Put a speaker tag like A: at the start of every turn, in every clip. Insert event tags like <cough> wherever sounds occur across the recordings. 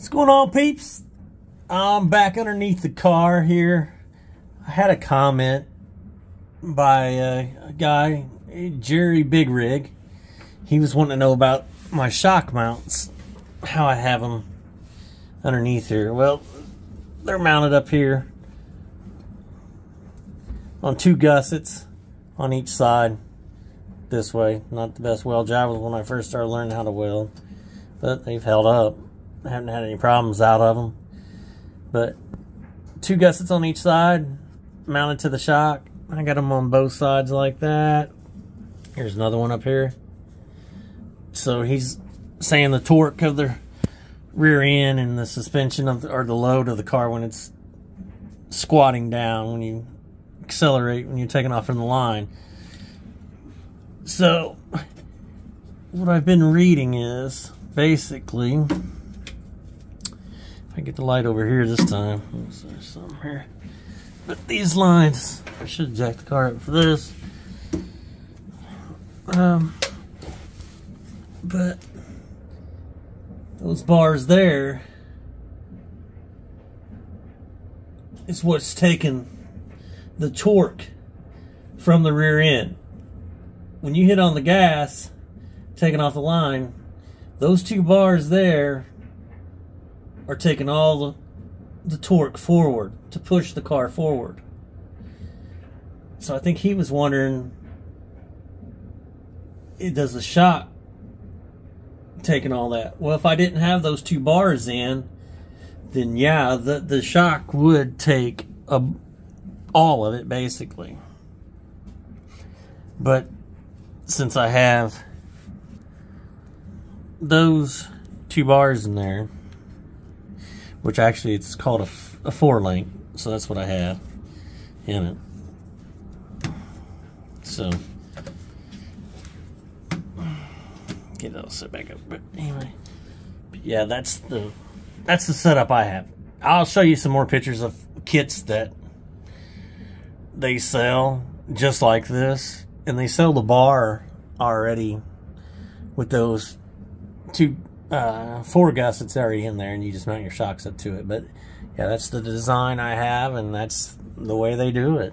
A: What's going on, peeps? I'm back underneath the car here. I had a comment by a guy, Jerry Big Rig. He was wanting to know about my shock mounts, how I have them underneath here. Well, they're mounted up here on two gussets on each side this way. Not the best weld job was when I first started learning how to weld, but they've held up. I haven't had any problems out of them. But two gussets on each side, mounted to the shock. I got them on both sides like that. Here's another one up here. So he's saying the torque of the rear end and the suspension of the, or the load of the car when it's squatting down, when you accelerate, when you're taking off from the line. So what I've been reading is basically I get the light over here this time. There's some here. But these lines, I should jack the car up for this. Um, but those bars there is what's taking the torque from the rear end. When you hit on the gas, taking off the line, those two bars there are taking all the, the torque forward to push the car forward. So I think he was wondering, eh, does the shock taking all that? Well, if I didn't have those two bars in, then yeah, the, the shock would take a, all of it basically. But since I have those two bars in there, which actually it's called a, a four link so that's what I have in it. So get it all set back up but anyway. Yeah that's the that's the setup I have. I'll show you some more pictures of kits that they sell just like this and they sell the bar already with those two uh, four gussets already in there and you just mount your shocks up to it. But yeah, that's the design I have and that's the way they do it.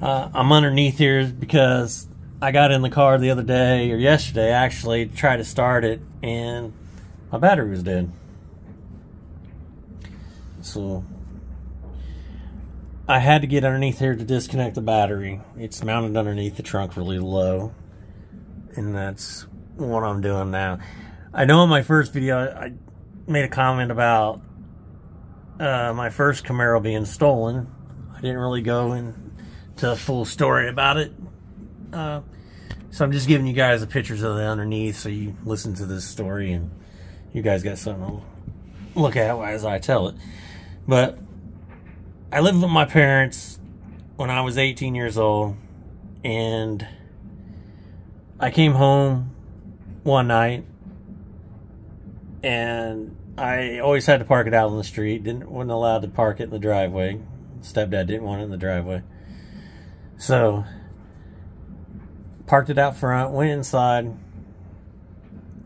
A: Uh, I'm underneath here because I got in the car the other day or yesterday actually to try to start it and my battery was dead. So I had to get underneath here to disconnect the battery. It's mounted underneath the trunk really low. And that's what I'm doing now. I know in my first video I made a comment about uh, my first Camaro being stolen. I didn't really go into a full story about it. Uh, so I'm just giving you guys the pictures of the underneath so you listen to this story and you guys got something to look at as I tell it. But I lived with my parents when I was 18 years old and I came home one night, and I always had to park it out on the street. Didn't wasn't allowed to park it in the driveway. Stepdad didn't want it in the driveway, so parked it out front. Went inside,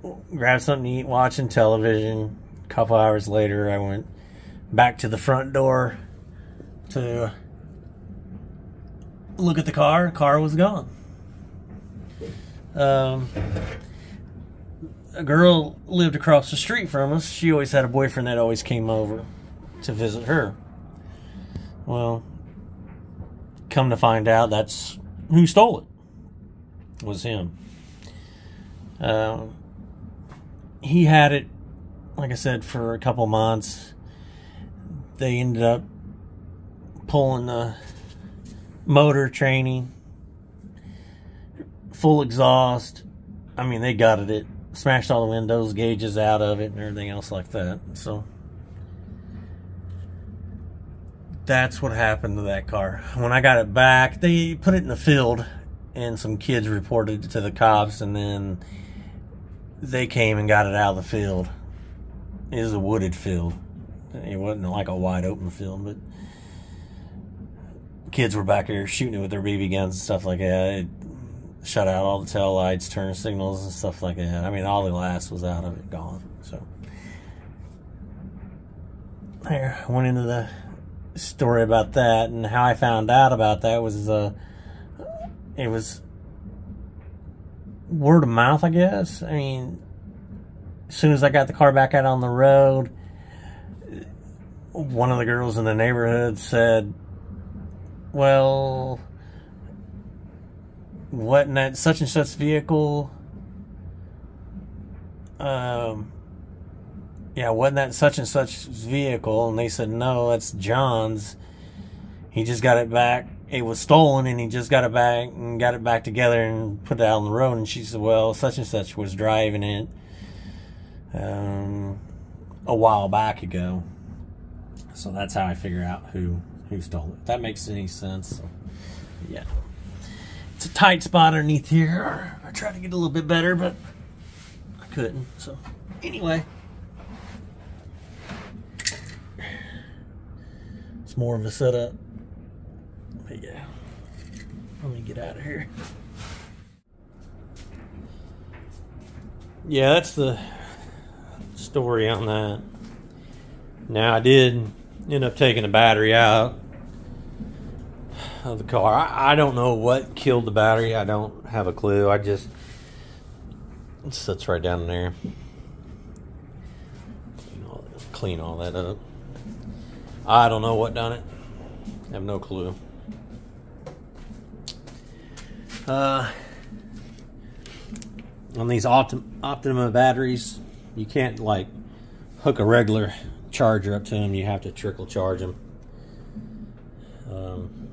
A: grabbed something to eat, watching television. A couple hours later, I went back to the front door to look at the car. Car was gone. Um, a girl lived across the street from us. She always had a boyfriend that always came over to visit her. Well, come to find out, that's who stole it. Was him. Uh, he had it, like I said, for a couple months. They ended up pulling the motor training, full exhaust. I mean, they gutted it smashed all the windows, gauges out of it, and everything else like that. So that's what happened to that car. When I got it back, they put it in the field, and some kids reported it to the cops, and then they came and got it out of the field. It was a wooded field. It wasn't like a wide open field, but kids were back there shooting it with their BB guns and stuff like that. It, shut out all the tail lights, turn signals, and stuff like that. I mean, all the glass was out of it, gone. So there, I went into the story about that, and how I found out about that was uh, it was word of mouth, I guess. I mean, as soon as I got the car back out on the road, one of the girls in the neighborhood said, "Well." That such and such vehicle? Um, yeah, wasn't that such and such vehicle? And they said, no, that's John's. He just got it back. It was stolen and he just got it back and got it back together and put it out on the road. And she said, well, such and such was driving it um, a while back ago. So that's how I figure out who, who stole it. If that makes any sense. yeah. It's a tight spot underneath here. I tried to get a little bit better, but I couldn't. So anyway. It's more of a setup. But yeah. Let me get out of here. Yeah, that's the story on that. Now I did end up taking the battery out of the car. I, I, don't know what killed the battery. I don't have a clue. I just it sits right down there. Clean all, clean all that up. I don't know what done it. I have no clue. Uh, on these Optim Optima batteries, you can't like hook a regular charger up to them. You have to trickle charge them. Um,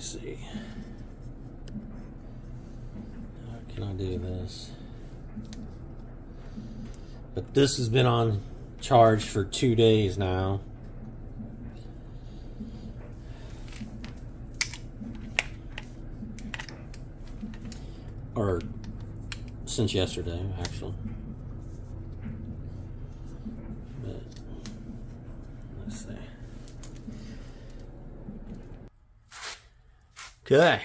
A: see. How can I But this has been on charge for two days now. Or since yesterday, actually. Let's see. Okay.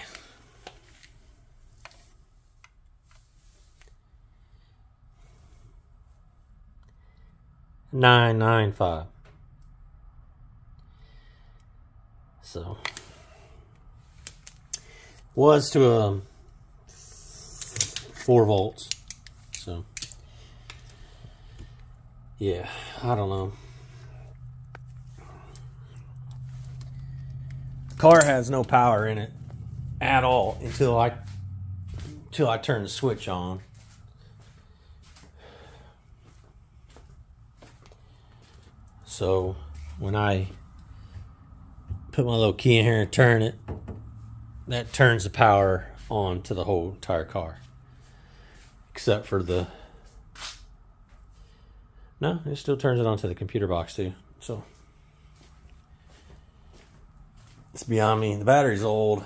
A: Nine nine five. So was to um four volts. So yeah, I don't know. car has no power in it at all until I until I turn the switch on. So when I put my little key in here and turn it, that turns the power on to the whole entire car. Except for the No, it still turns it on to the computer box too. So it's beyond me. The battery's old.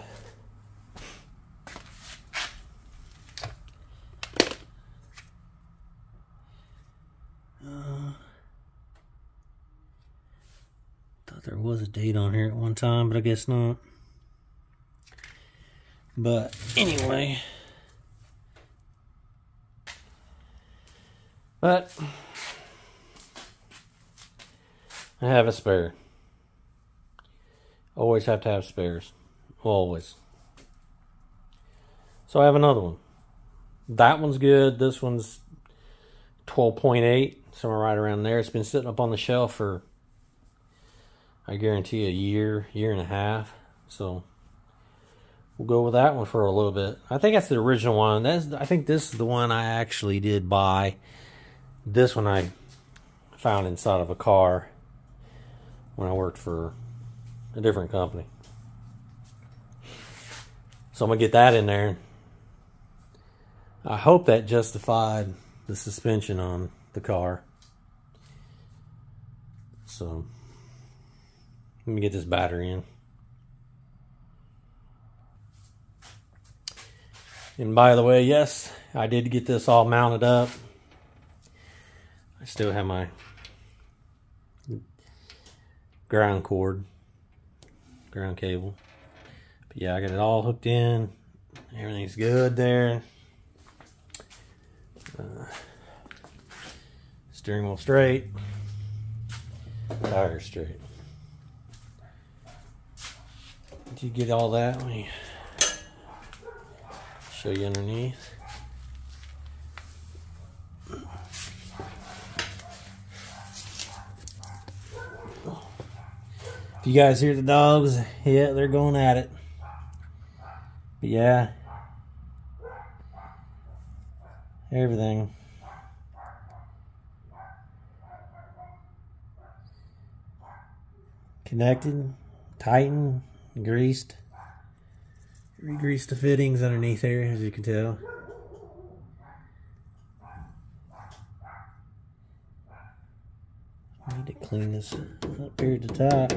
A: Was a date on here at one time, but I guess not. But anyway. But I have a spare. Always have to have spares. Always. So I have another one. That one's good. This one's 12.8, somewhere right around there. It's been sitting up on the shelf for I guarantee a year, year and a half. So we'll go with that one for a little bit. I think that's the original one. That's I think this is the one I actually did buy. This one I found inside of a car when I worked for a different company. So I'm gonna get that in there. I hope that justified the suspension on the car. So let me get this battery in. And by the way, yes, I did get this all mounted up. I still have my ground cord, ground cable. But Yeah, I got it all hooked in. Everything's good there. Uh, steering wheel straight. Tire straight. Did you get all that? Let me show you underneath. If you guys hear the dogs, yeah, they're going at it. But yeah, everything. Connected, tightened, greased. Re-greased the fittings underneath there, as you can tell. I need to clean this up here at the top.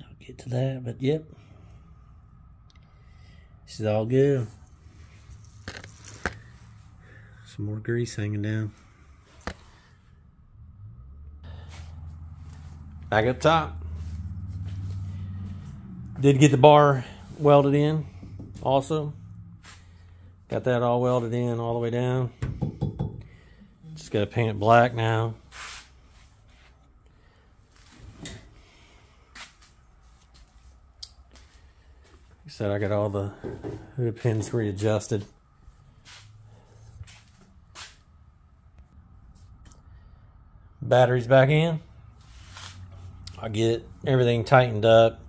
A: I'll get to that, but yep. This is all good. Some more grease hanging down. Back up top. Did get the bar welded in also. Got that all welded in all the way down. Just got to paint it black now. Like I said, I got all the hood pins readjusted. Batteries back in. I get everything tightened up.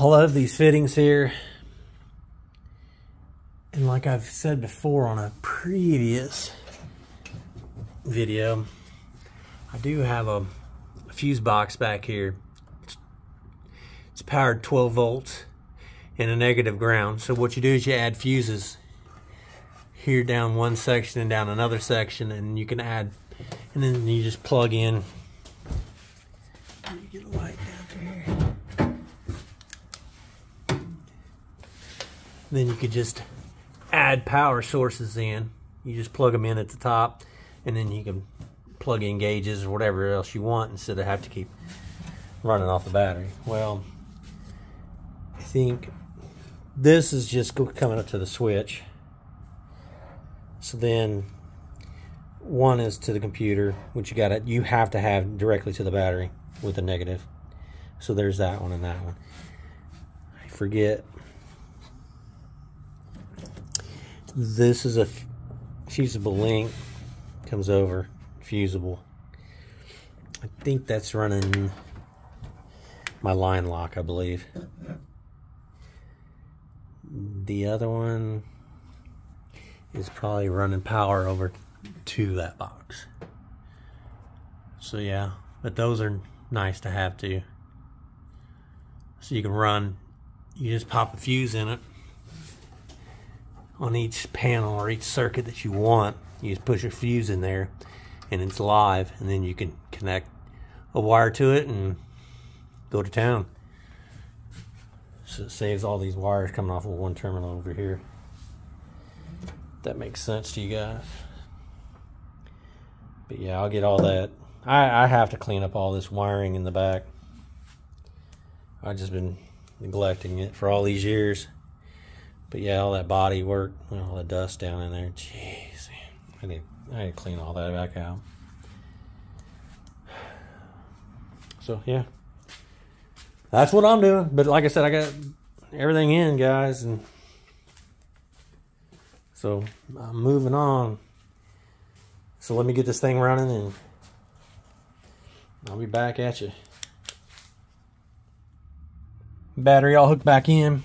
A: I love these fittings here. And like I've said before on a previous video, I do have a, a fuse box back here. It's, it's powered 12 volts in a negative ground. So what you do is you add fuses here down one section and down another section and you can add and then you just plug in you get a light down here then you could just add power sources in you just plug them in at the top and then you can plug in gauges or whatever else you want instead of have to keep running off the battery well I think this is just coming up to the switch so then one is to the computer, which you got it. You have to have directly to the battery with a negative. So there's that one and that one. I forget. This is a fusible link. Comes over, fusible. I think that's running my line lock, I believe. The other one is probably running power over to that box. So yeah, but those are nice to have too. So you can run, you just pop a fuse in it on each panel or each circuit that you want. You just push a fuse in there and it's live and then you can connect a wire to it and go to town. So it saves all these wires coming off of one terminal over here that makes sense to you guys. But yeah, I'll get all that. I, I have to clean up all this wiring in the back. I've just been neglecting it for all these years. But yeah, all that body work, all the dust down in there. Jeez, I need, I need to clean all that back out. <sighs> So yeah, that's what I'm doing. But like I said, I got everything in, guys, and so I'm moving on. So let me get this thing running and I'll be back at you. Battery all hooked back in.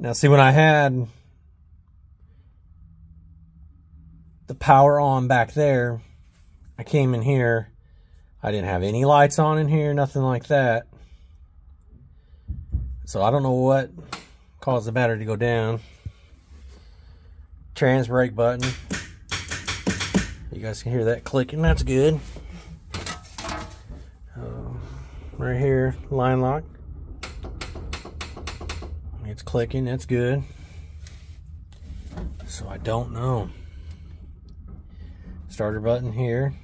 A: Now see when I had the power on back there, I came in here. I didn't have any lights on in here, nothing like that. So I don't know what caused the battery to go down. Trans brake button. You guys can hear that clicking, that's good. Uh, right here, line lock. It's clicking, that's good. So I don't know. Starter button here.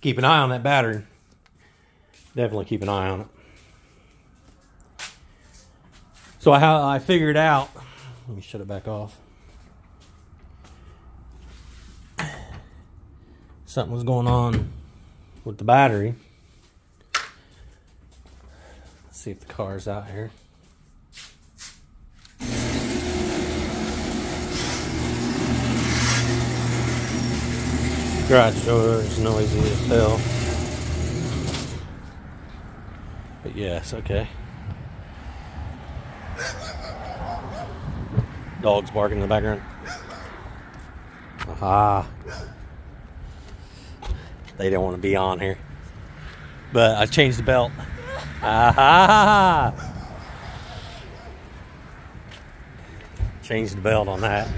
A: Keep an eye on that battery. Definitely keep an eye on it. So I, I figured out, let me shut it back off. Something was going on with the battery. Let's see if the car's out here. Garage door is noisy as hell. But yes, okay. Dogs barking in the background. Aha. They don't want to be on here. But I changed the belt. Aha! Changed the belt on that.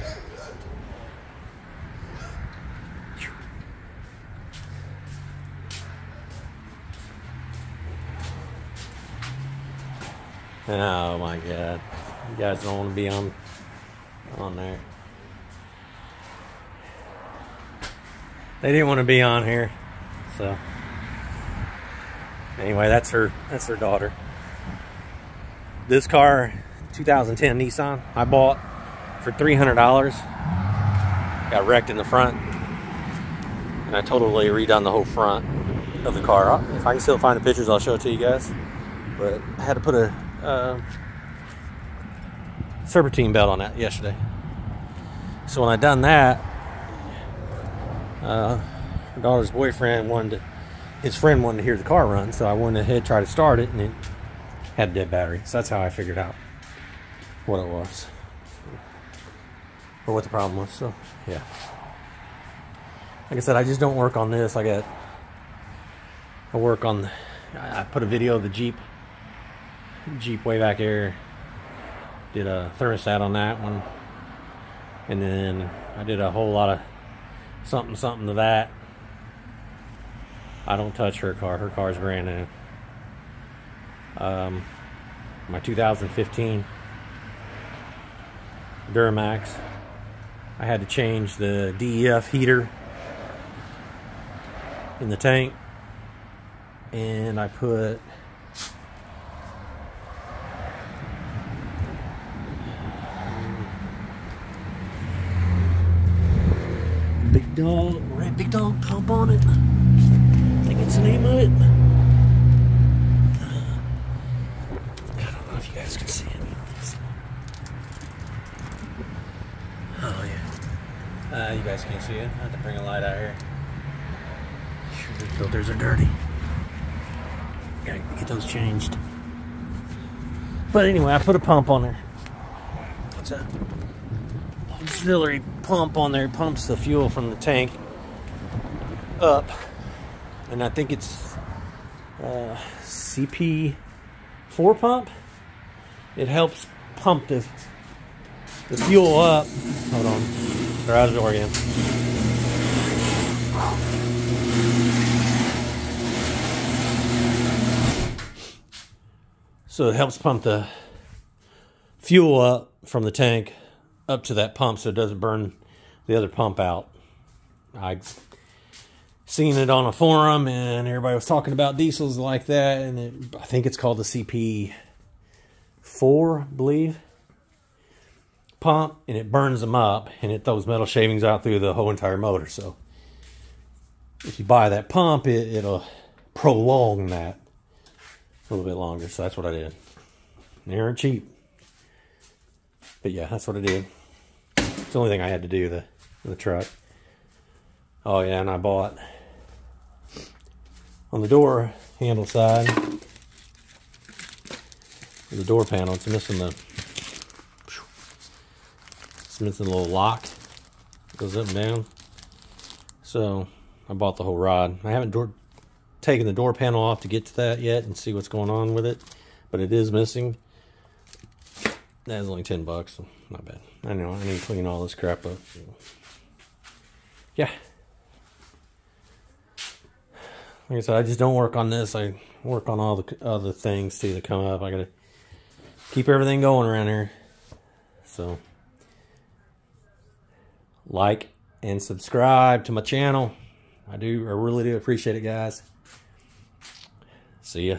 A: Oh my god. You guys don't want to be on on there. They didn't want to be on here. So anyway, that's her that's her daughter. This car, 2010 Nissan, I bought for $300. Got wrecked in the front. And I totally redone the whole front of the car. If I can still find the pictures, I'll show it to you guys. But I had to put a uh, serpentine belt on that yesterday. So when I done that, uh, daughter's boyfriend wanted to, his friend wanted to hear the car run, so I went ahead try to start it, and it had a dead battery. So that's how I figured out what it was, or what the problem was. So yeah, like I said, I just don't work on this. I got, I work on. I put a video of the Jeep Jeep way back there. Did a thermostat on that one. And then I did a whole lot of something something to that. I don't touch her car. Her car's brand new. Um, my 2015 Duramax. I had to change the DEF heater in the tank. And I put dog, red big dog pump on it. I think it's the name of it. I don't know if you guys can see it. Oh yeah. Uh, you guys can't see it. I have to bring a light out here. the filters are dirty. Gotta get those changed. But anyway, I put a pump on there. What's that? Auxiliary pump on there. Pumps the fuel from the tank up. And I think it's uh, CP4 pump. It helps pump the the fuel up. Hold on. Garage door again so it helps pump the fuel up from the tank up to that pump so it doesn't burn the other pump out. I seen it on a forum and everybody was talking about diesels like that and it, I think it's called the CP4, I believe, pump and it burns them up and it throws metal shavings out through the whole entire motor. So if you buy that pump, it, it'll prolong that a little bit longer. So that's what I did. They aren't cheap. But yeah, that's what I did. It's the only thing I had to do the the truck. Oh yeah, and I bought on the door handle side the door panel. It's missing the it's missing a little lock. Goes up and down. So I bought the whole rod. I haven't door, taken the door panel off to get to that yet and see what's going on with it, but it is missing. That's only 10 bucks. So not bad. I know, I need to clean all this crap up. Yeah. Like I said, I just don't work on this. I work on all the other things too that come up. I gotta keep everything going around here. So, like and subscribe to my channel. I do, I really do appreciate it, guys. See ya.